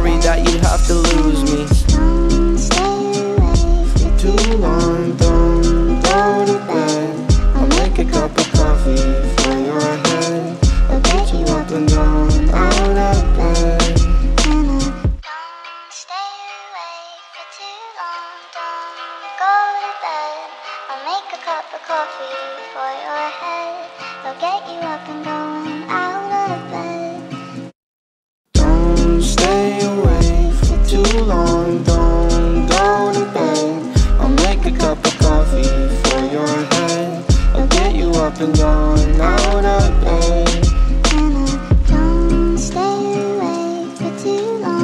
sorry that you have to lose me. Don't stay away for too long Don't go to bed I'll make a cup of coffee for your head. I'll you up and out of bed. Don't stay away for too long Don't go to bed. I'll make a cup of coffee for your head. been going out all day. And I don't stay away for too long.